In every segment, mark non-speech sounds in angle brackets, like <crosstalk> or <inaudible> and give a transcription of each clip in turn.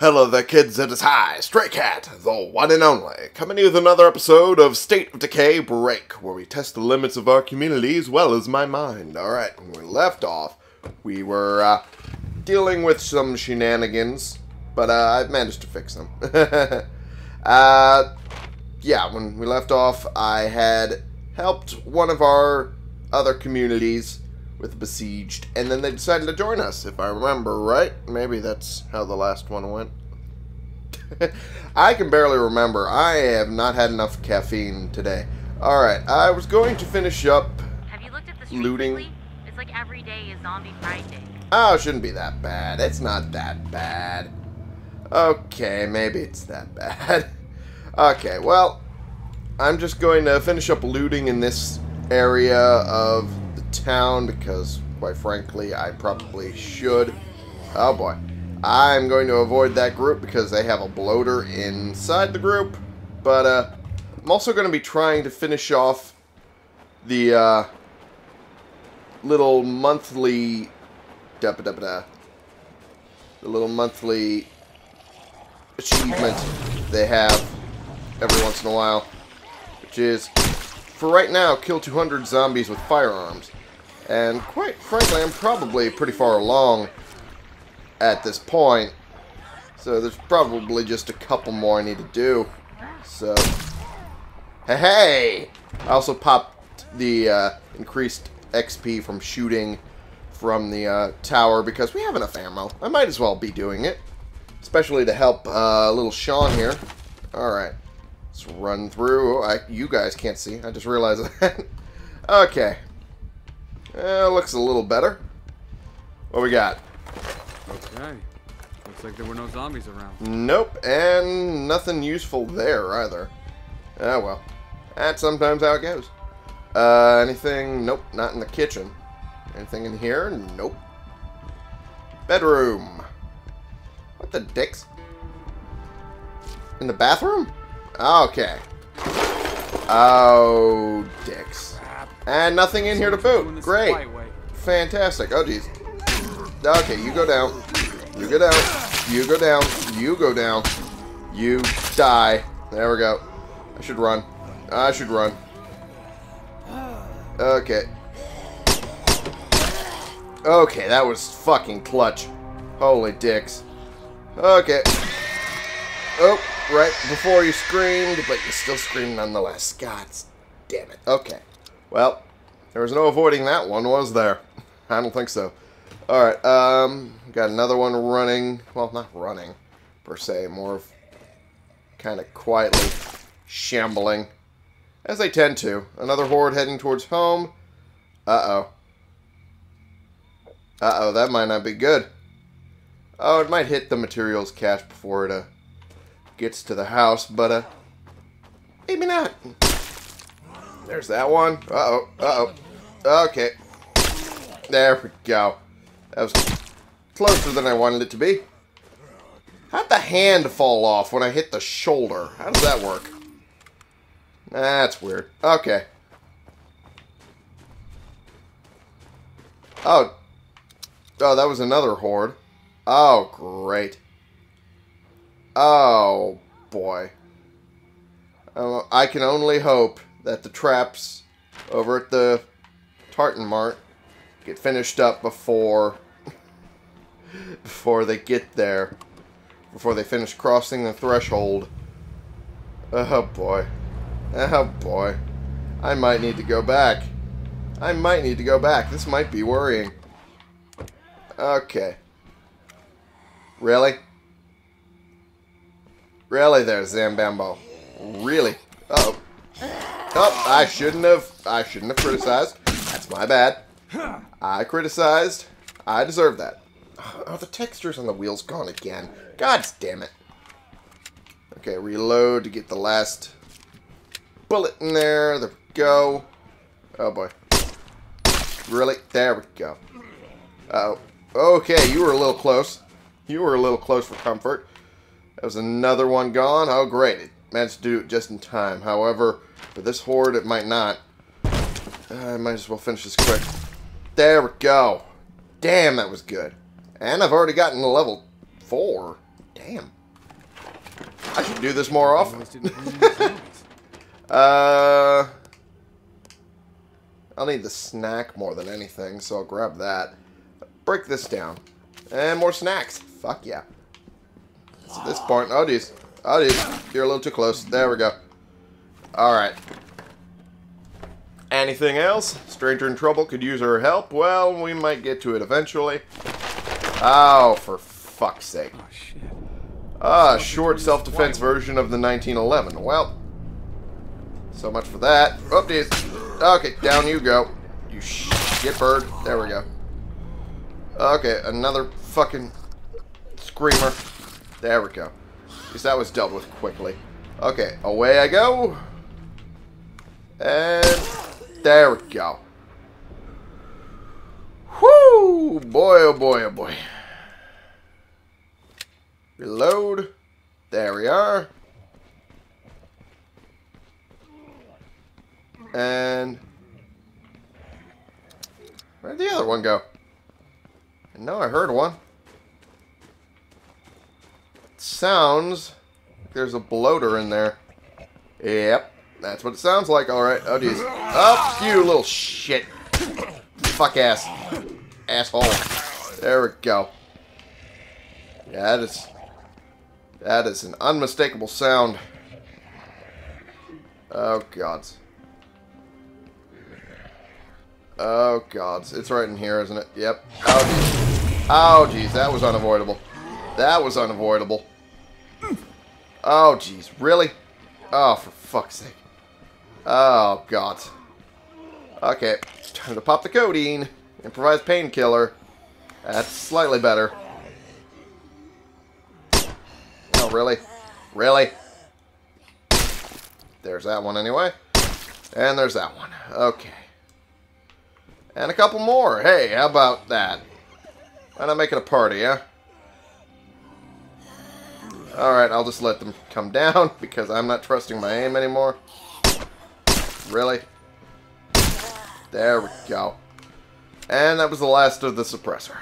Hello there, kids. It is I, Stray Cat, the one and only, coming to you with another episode of State of Decay Break, where we test the limits of our community as well as my mind. Alright, when we left off, we were uh, dealing with some shenanigans, but uh, I've managed to fix them. <laughs> uh, yeah, when we left off, I had helped one of our other communities with Besieged, and then they decided to join us, if I remember right. Maybe that's how the last one went. <laughs> I can barely remember. I have not had enough caffeine today. Alright, I was going to finish up Have you looked at the Looting. lately? It's like every day is Zombie Friday. Oh, it shouldn't be that bad. It's not that bad. Okay, maybe it's that bad. <laughs> okay, well, I'm just going to finish up looting in this area of town because, quite frankly, I probably should. Oh boy. I'm going to avoid that group because they have a bloater inside the group. But, uh, I'm also going to be trying to finish off the, uh, little monthly da da da da. The little monthly achievement they have every once in a while, which is for right now kill 200 zombies with firearms. And quite frankly, I'm probably pretty far along at this point. So there's probably just a couple more I need to do. So, hey! I also popped the uh, increased XP from shooting from the uh, tower because we have enough ammo. I might as well be doing it. Especially to help uh, little Sean here. Alright. Let's run through. I, you guys can't see. I just realized <laughs> that. okay. Uh, looks a little better. What we got? Okay. Looks like there were no zombies around. Nope. And nothing useful there either. Ah, well. That's sometimes how it goes. Uh, anything? Nope. Not in the kitchen. Anything in here? Nope. Bedroom. What the dicks? In the bathroom? Okay. Oh, dicks. And nothing in here to boot. Great. Fantastic. Oh, jeez. Okay, you go down. You go down. You go down. You go down. You die. There we go. I should run. I should run. Okay. Okay, that was fucking clutch. Holy dicks. Okay. Oh, right before you screamed, but you still screamed nonetheless. God damn it. Okay. Well, there was no avoiding that one, was there? <laughs> I don't think so. Alright, um, got another one running. Well, not running, per se. More of kind of quietly shambling. As they tend to. Another horde heading towards home. Uh-oh. Uh-oh, that might not be good. Oh, it might hit the materials cache before it uh, gets to the house, but uh, maybe not. There's that one. Uh-oh, uh-oh. Okay. There we go. That was closer than I wanted it to be. How'd the hand fall off when I hit the shoulder? How does that work? That's weird. Okay. Oh. Oh, that was another horde. Oh, great. Oh, boy. Uh, I can only hope that the traps over at the Tartan Mart get finished up before <laughs> before they get there. Before they finish crossing the threshold. Oh, boy. Oh, boy. I might need to go back. I might need to go back. This might be worrying. Okay. Really? Really there, Zambambo. Really? Uh oh. Oh, I shouldn't have. I shouldn't have criticized. That's my bad. I criticized. I deserve that. Oh, the texture's on the wheels gone again. God damn it. Okay, reload to get the last bullet in there. There we go. Oh boy. Really? There we go. Uh oh. Okay, you were a little close. You were a little close for comfort. That was another one gone. Oh, great. It managed to do it just in time. However, for this horde, it might not. I might as well finish this quick. There we go. Damn, that was good. And I've already gotten to level 4. Damn. I should do this more often. Noise didn't bring any zombies. <laughs> Uh, I'll need the snack more than anything, so I'll grab that. Break this down. And more snacks. Fuck yeah. So at this point, oh geez. Oh geez. You're a little too close. There we go. Alright. Anything else? Stranger in trouble could use our help? Well, we might get to it eventually. Oh, for fuck's sake. Oh shit. Ah, short self-defense version of the 1911. Well, so much for that. Geez. Okay, down you go. You shit bird. There we go. Okay, another fucking screamer. There we go. At least that was dealt with quickly. Okay, away I go. And there we go. Whoo! Boy, oh boy, oh boy. Reload. There we are. And where'd the other one go? Know I heard one. sounds like there's a bloater in there. Yep, that's what it sounds like. All right. Oh, geez. Up, you little shit. Fuck ass. Asshole. There we go. Yeah, that is... That is an unmistakable sound. Oh, gods. Oh, gods. It's right in here, isn't it? Yep. Oh, jeez. Oh, jeez. That was unavoidable. That was unavoidable. Oh, jeez. Really? Oh, for fuck's sake. Oh, God. Okay. Time to pop the codeine. Improvised painkiller. That's slightly better. Oh, really? Really? There's that one anyway. And there's that one. Okay. And a couple more. Hey, how about that? Why not make it a party, huh? Alright, I'll just let them come <laughs> down because I'm not trusting my aim anymore. Really? There we go. And that was the last of the suppressor.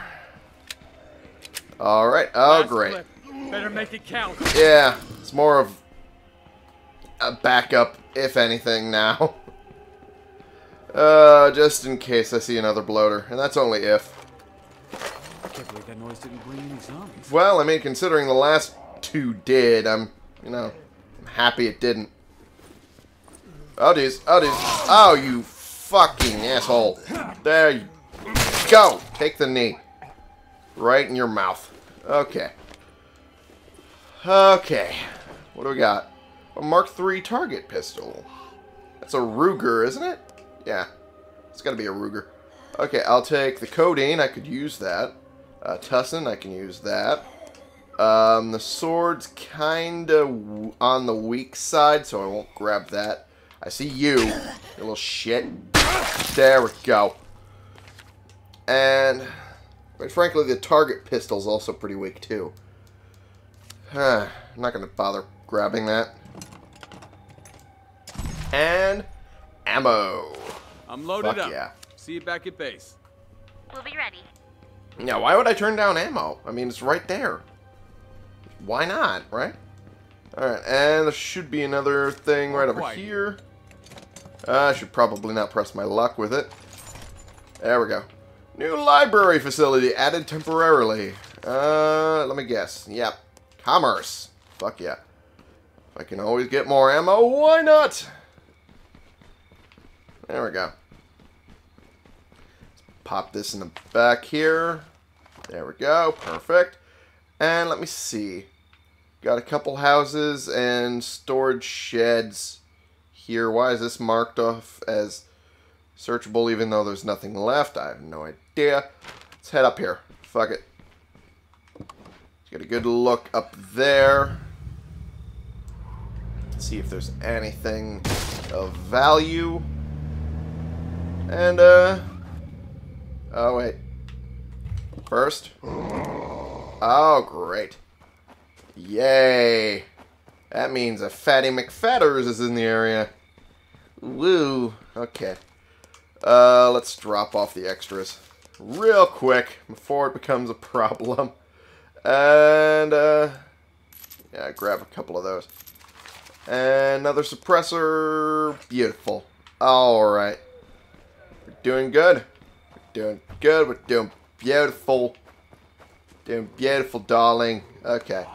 Alright, oh great. Better make it count. Yeah, it's more of a backup, if anything, now. <laughs> Uh, just in case I see another bloater. And that's only if. I can't believe that noise didn't bring any zombies. Well, I mean, considering the last two did, I'm, you know, I'm happy it didn't. Oh, geez. Oh, geez. Oh, you fucking asshole. There you go. Take the knee. Right in your mouth. Okay. Okay. What do we got? A Mark III target pistol. That's a Ruger, isn't it? Yeah. It's got to be a Ruger. Okay, I'll take the codeine. I could use that. Uh, Tussin, I can use that. Um, the sword's kind of on the weak side, so I won't grab that. I see you, you little shit. There we go. And, quite frankly, the target pistol's also pretty weak, too. Huh, I'm not going to bother grabbing that. And, ammo. I'm loaded Fuck up. yeah. See you back at base. We'll be ready. Now, why would I turn down ammo? I mean, it's right there. Why not, right? Alright, and there should be another thing right over here. I should probably not press my luck with it. There we go. New library facility added temporarily. Uh, let me guess. Yep. Commerce. Fuck yeah. If I can always get more ammo, why not? There we go. Pop this in the back here. There we go. Perfect. And let me see. Got a couple houses and storage sheds here. Why is this marked off as searchable even though there's nothing left? I have no idea. Let's head up here. Fuck it. Let's get a good look up there. See if there's anything of value. And, uh... Oh, wait. First. Oh, great. Yay. That means a Fatty McFatters is in the area. Woo. Okay. Uh, let's drop off the extras real quick before it becomes a problem. And, uh, Yeah, grab a couple of those. And another suppressor. Beautiful. Alright. We're doing good. We're doing good. We're doing beautiful. Doing beautiful, darling. Okay.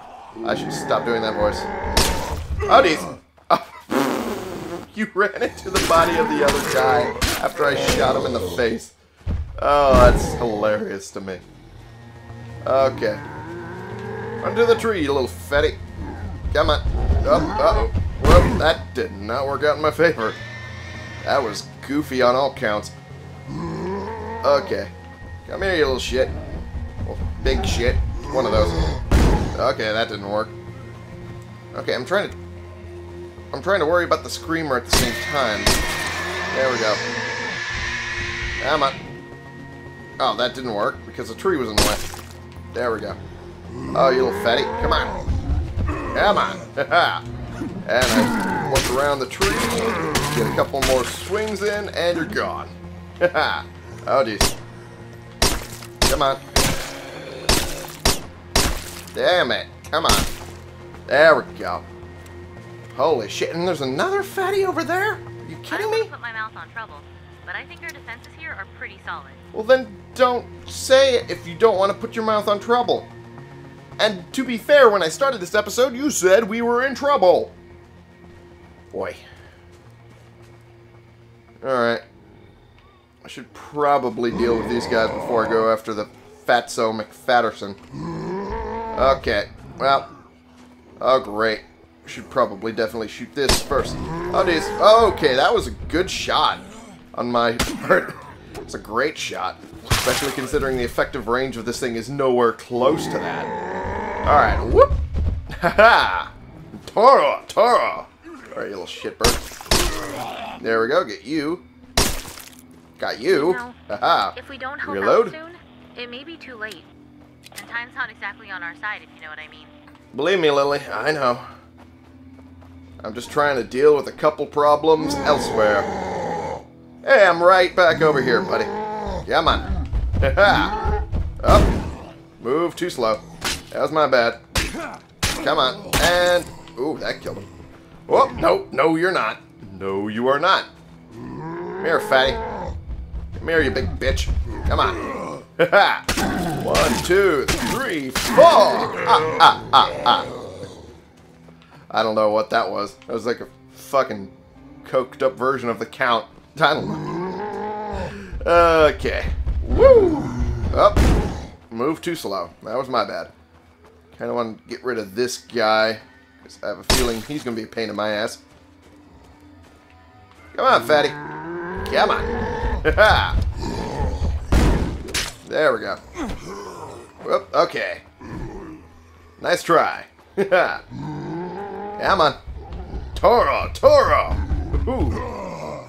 I should stop doing that voice. Oh, geez. <laughs> You ran into the body of the other guy after I shot him in the face. Oh, that's hilarious to me. Okay. Under the tree, you little fatty. Come on. Oh, oh. Well, that did not work out in my favor. That was goofy on all counts. Okay. Come here, you little shit. Well, big shit. One of those. Okay, that didn't work. Okay, I'm trying to... I'm trying to worry about the screamer at the same time. There we go. Come on. Oh, that didn't work because the tree was in the way. There we go. Oh, you little fatty. Come on. Come on. <laughs> and I work around the tree, get a couple more swings in, and you're gone. <laughs> oh, jeez. Come on. Damn it. Come on. There we go. Holy shit. And there's another fatty over there? Are you I kidding don't me? put my mouth on trouble, but I think our defenses here are pretty solid. Well, then don't say it if you don't want to put your mouth on trouble. And to be fair, when I started this episode, you said we were in trouble. Boy. Alright. I should probably deal with these guys before I go after the Fatso McFatterson. Okay. Well. Oh, great. Should probably definitely shoot this first. Oh, geez. Oh, okay, that was a good shot on my <laughs> part. It's a great shot, especially considering the effective range of this thing is nowhere close to that. Alright, whoop! <laughs> Haha! Toro! Toro! Alright, you little shitbird. There we go, get you. Got you. Haha. If we don't help Reload. soon, it may be too late. And time's not exactly on our side, if you know what I mean. Believe me, Lily, I know. I'm just trying to deal with a couple problems elsewhere. Hey, I'm right back over here, buddy. Come on. <laughs> Up. Move too slow. That was my bad. Come on. And... Ooh, that killed him. Oh, no. No, you're not. No, you are not. Come here, fatty. Come here, you big bitch. Come on. <laughs> One, two, three, four. Ah, ah, ah, ah. I don't know what that was. That was like a fucking coked up version of the count. I don't know. Okay. Woo! Up. Move too slow. That was my bad. Kind of want to get rid of this guy. Because I have a feeling he's going to be a pain in my ass. Come on, fatty. Come on. <laughs> there we go. Whoop. Okay. Nice try. <laughs> Come on. Toro, Toro. Ooh.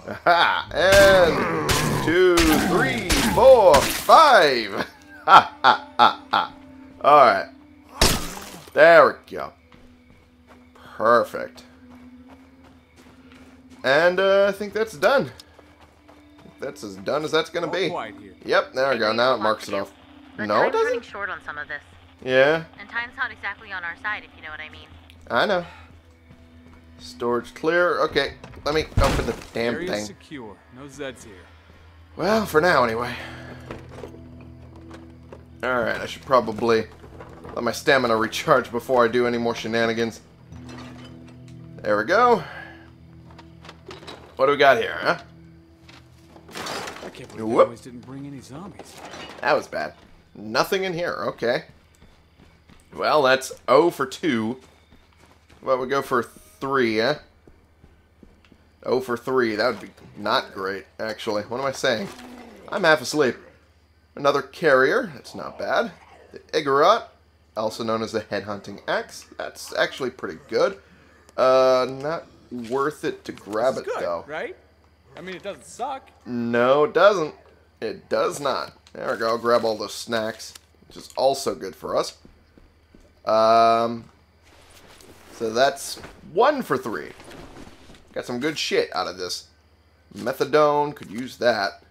Aha. And two, three, four, five. Ha, ha, ha, ha. All right. There we go. Perfect. And uh, I think that's done. That's as done as that's gonna be. Yep, there we go. Now it marks it off. But No, it doesn't. short on some of this. Yeah, And time's not exactly on our side, if you know what I mean. I know. Storage clear. Okay, let me open the damn Area thing. secure. No Zeds here. Well, for now anyway. Alright, I should probably let my stamina recharge before I do any more shenanigans. There we go. What do we got here, huh? I can't believe Whoop. noise didn't bring any zombies. That was bad. Nothing in here. Okay. Well, that's O for 2. Well, we go for 3, eh? O for 3. That would be not great, actually. What am I saying? I'm half asleep. Another carrier. That's not bad. The Igorot, also known as the Headhunting Axe. That's actually pretty good. Uh, not worth it to grab it, Good, though. right? I mean, it doesn't suck. No, it doesn't. It does not. There we go. Grab all those snacks, which is also good for us. Um, so that's one for three. Got some good shit out of this. Methadone, could use that.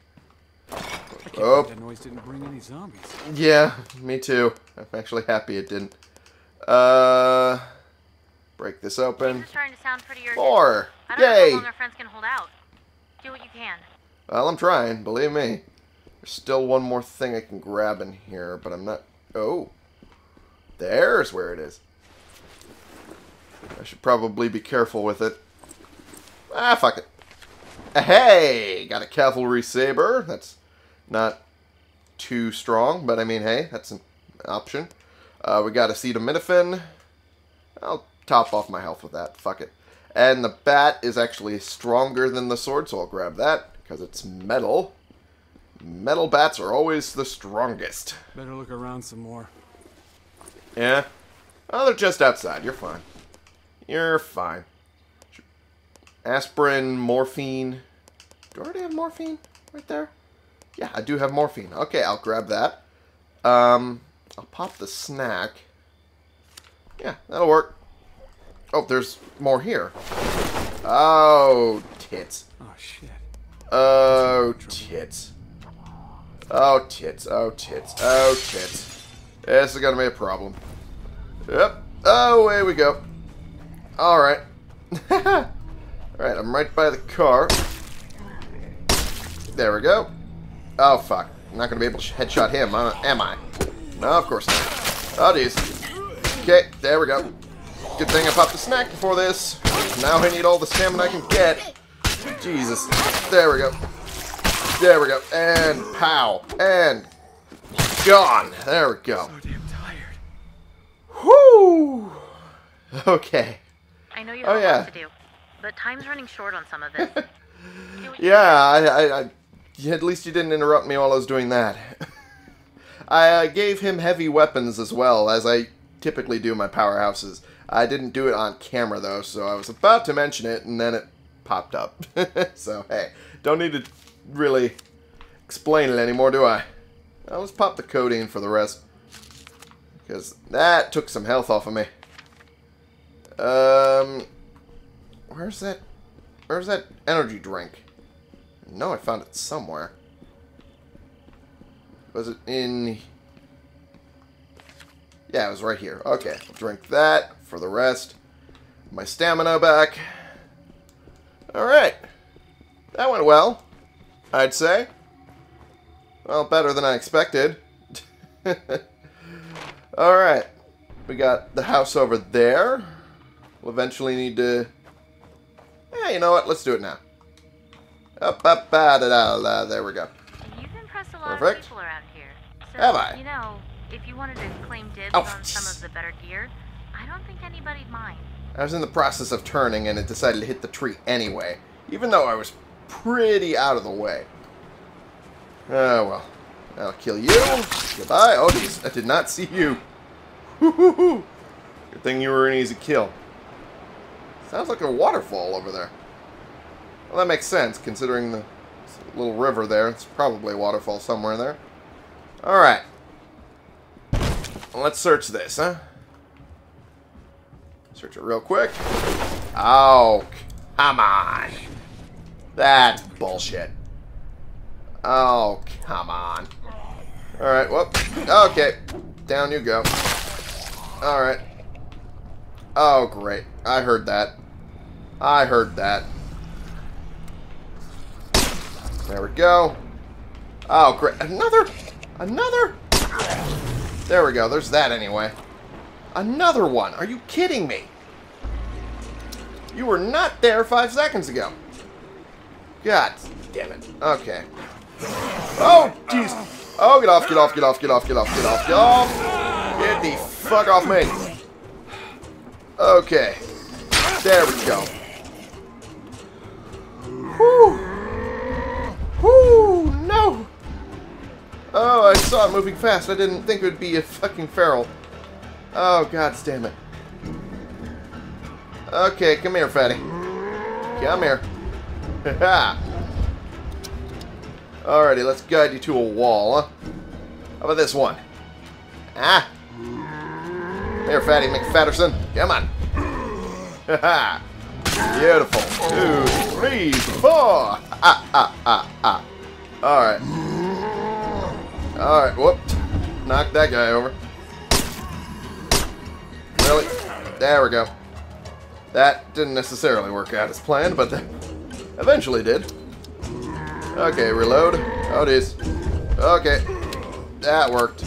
I can't Oh. believe that noise didn't bring any zombies. Yeah, me too. I'm actually happy it didn't. Uh, Break this This open. is starting to sound pretty urgent. More! I don't know Yay! how long our friends can hold out. Do what you can. Well, I'm trying, believe me. There's still one more thing I can grab in here, but I'm not... Oh. There's where it is. I should probably be careful with it. Ah, fuck it. Hey! Got a cavalry saber. That's not too strong, but I mean, hey, that's an option. Uh, we got acetaminophen. I'll top off my health with that. Fuck it. And the bat is actually stronger than the sword, so I'll grab that because it's metal. Metal bats are always the strongest. Better look around some more. Yeah? Oh, they're just outside. You're fine. You're fine. Aspirin, morphine. Do I already have morphine right there? Yeah, I do have morphine. Okay, I'll grab that. Um, I'll pop the snack. Yeah, that'll work. Oh, there's more here. Oh, tits. Oh shit. Oh, tits. Oh, tits. Oh, tits. Oh, tits. This is going to be a problem. Yep. Oh, away we go. Alright. <laughs> Alright, I'm right by the car. There we go. Oh, fuck. I'm not going to be able to headshot him, uh, am I? No, of course not. Oh, jeez. Okay, there we go. Good thing I popped a snack before this. Now I need all the stamina I can get. Jesus. There we go. There we go. And pow. And gone. There we go. So damn tired. Whoo! Okay. I know you Oh, have yeah. a lot to do, but time's running short on some of this. <laughs> Do what you Yeah, I, I, I, at least you didn't interrupt me while I was doing that. <laughs> I uh, gave him heavy weapons as well, as I typically do my powerhouses. I didn't do it on camera though, so I was about to mention it, and then it popped up. <laughs> so hey, don't need to really explain it anymore, do I? Now let's pop the codeine for the rest, because that took some health off of me. Um, where's that? Where's that energy drink? No, I found it somewhere. Was it in... Yeah, it was right here. Okay, I'll drink that for the rest. My stamina back. Alright. That went well, I'd say. Well, better than I expected. <laughs> Alright. We got the house over there. We'll eventually need to... Yeah, you know what? Let's do it now. Up, up, da, da, da. There we go. You've impressed a lot Perfect. of people around here. So, Have I? You know, if you wanted to claim dibs Oh, on some of the better gear, I don't think anybody'd mind. I was in the process of turning and it decided to hit the tree anyway, even though I was pretty out of the way. Oh well. I'll kill you. Goodbye. Oh jeez, I did not see you. Woo-hoo-hoo. <laughs> Good thing you were an easy kill. Sounds like a waterfall over there. Well, that makes sense, considering the little river there. It's probably a waterfall somewhere there. Alright. Let's search this, huh? Search it real quick. Oh, come on. That's bullshit. Oh, come on. Alright, whoop. Okay. Down you go. Alright. Oh, great. I heard that. I heard that. There we go. Oh, great. Another? Another? There we go. There's that anyway. Another one. Are you kidding me? You were not there five seconds ago. God damn it. Okay. Oh, jeez. Oh, get off, get off, get off, get off, get off, get off, get off. Get the fuck off me. Okay. There we go. Whew. Whew, no. Oh, I saw it moving fast. I didn't think it would be a fucking feral. Oh, god damn it. Okay, come here, fatty. Come here. <laughs> Alrighty, let's guide you to a wall, huh? How about this one? Ah! Here, fatty McFatterson. Come on. <laughs> Beautiful. Two, three, four. <laughs> Ah, ah, ah, ah. Alright. Alright, whoop. Knock that guy over. Really? There we go. That didn't necessarily work out as planned, but that eventually did. Okay, reload. Oh, it is. Okay. That worked.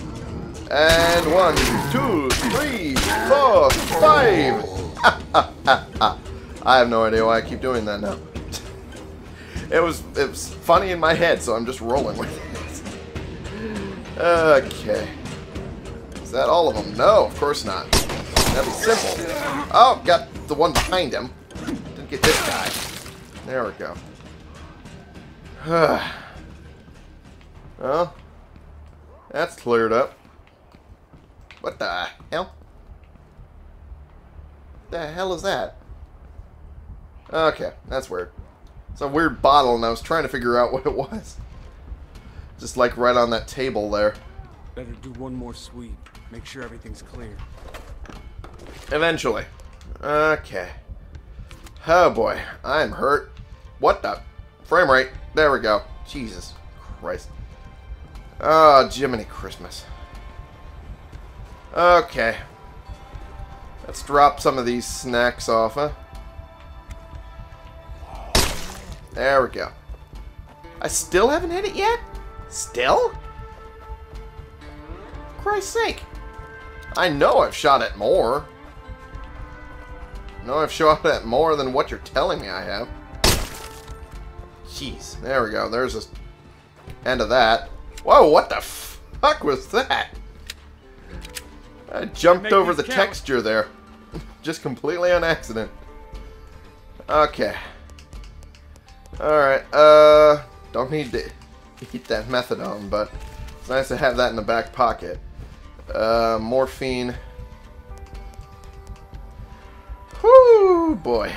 And one, two, three, four, five. <laughs> I have no idea why I keep doing that now. It was it was funny in my head, so I'm just rolling with it. Okay. Is that all of them? No, of course not. That'd be simple. Oh, got the one behind him. Didn't get this guy. There we go. <sighs> well, that's cleared up. What the hell? The hell is that? Okay, that's weird. It's a weird bottle, and I was trying to figure out <laughs> what it was. Just like right on that table there. Better do one more sweep. Make sure everything's clear. Eventually. Okay. Oh boy, I'm hurt. What the? Frame rate. There we go. Jesus Christ. Oh, Jiminy Christmas. Okay. Let's drop some of these snacks off, huh? There we go. I still haven't hit it yet? Still? Christ's sake. I know I've shot it more. I know I've shot it more than what you're telling me I have. Jeez. There we go. There's the end of that. Whoa, what the fuck was that? I jumped over the count. texture there. <laughs> Just completely on accident. Okay. Alright, uh... Don't need to eat that methadone, but it's nice to have that in the back pocket. Uh, morphine. Whoo, boy.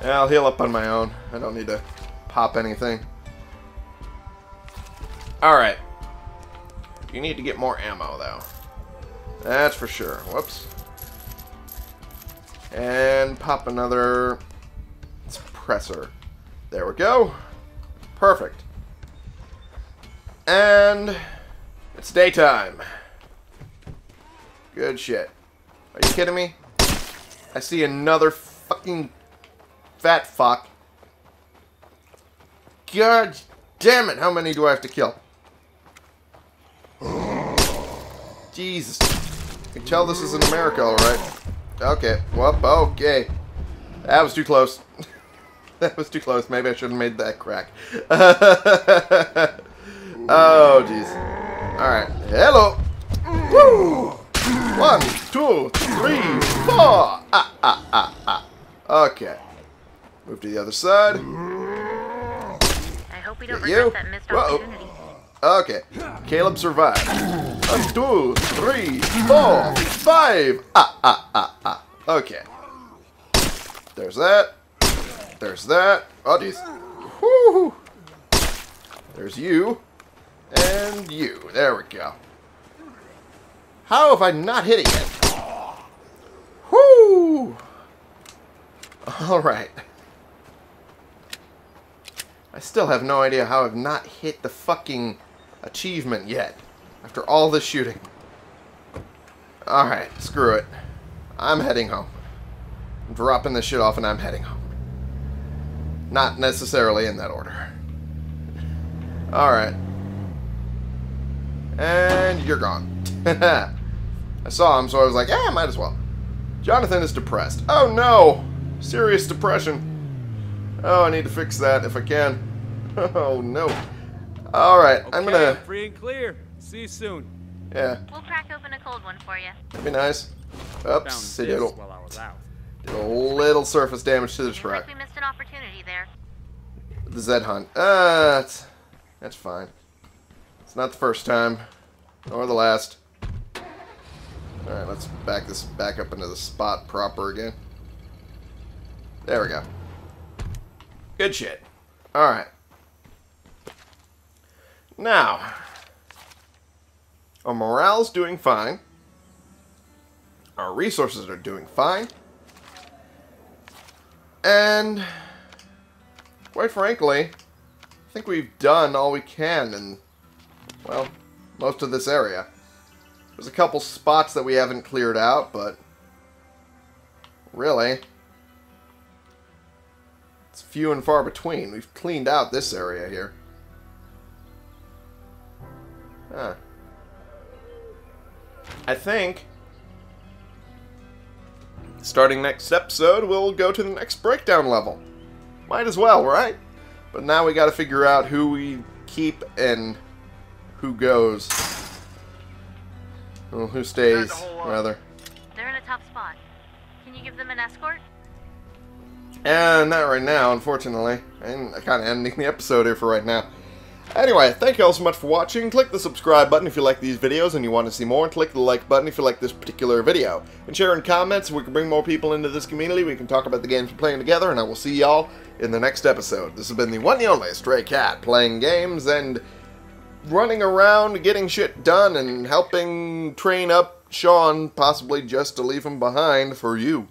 Yeah, I'll heal up on my own. I don't need to pop anything. Alright. You need to get more ammo, though. That's for sure. Whoops. And pop another suppressor. There we go. Perfect. And it's daytime. Good shit. Are you kidding me? I see another fucking fat fuck. God damn it, how many do I have to kill? Jesus. You can tell this is in America, alright. Okay, well, okay. That was too close. <laughs> <laughs> that was too close. Maybe I should have made that crack. <laughs> oh, jeez. Alright, hello. Woo! One, two, three, four. Ah, ah, ah, ah. Okay. Move to the other side. I hope we don't Yeah, you. that missed opportunity. Okay. Caleb survived. One, two, three, four, five. Ah, ah, ah, ah. Okay. There's that. There's that. Oh. Whoo! There's you. And you. There we go. How have I not hit it yet? Whoo! Alright. I still have no idea how I've not hit the fucking achievement yet. After all this shooting. Alright, screw it. I'm heading home. I'm dropping this shit off and I'm heading home. Not necessarily in that order. Alright. And you're gone. <laughs> I saw him, so I was like, yeah, might as well. Jonathan is depressed. Oh no! Serious depression. Oh, I need to fix that if I can. <laughs> Oh no. Alright, I'm gonna... free and clear. See you soon. Yeah, We'll crack open a cold one for you. that'd be nice. Found Oops, this it did while I was out. Did a little surface damage to the truck. like we missed an opportunity there. The Zed Hunt. Uh, that's, that's fine. It's not the first time, nor the last. Alright, let's back this back up into the spot proper again. There we go. Good shit. Alright. Now, our morale's doing fine. Our resources are doing fine. And quite frankly, I think we've done all we can in, well, most of this area. There's a couple spots that we haven't cleared out, but really. It's few and far between. We've cleaned out this area here. Huh. I think starting next episode, we'll go to the next breakdown level. Might as well, right? But now we gotta figure out who we keep and who goes. Well, who stays, rather. They're in a tough spot. Can you give them an escort? And not right now, unfortunately. I'm kind of ending the episode here for right now. Anyway, thank you all so much for watching. Click the subscribe button if you like these videos and you want to see more. And click the like button if you like this particular video. And share in comments so we can bring more people into this community. We can talk about the games we're playing together. And I will see y'all in the next episode. This has been the one and only Stray Cat, playing games and running around, getting shit done, and helping train up Sean, possibly just to leave him behind for you.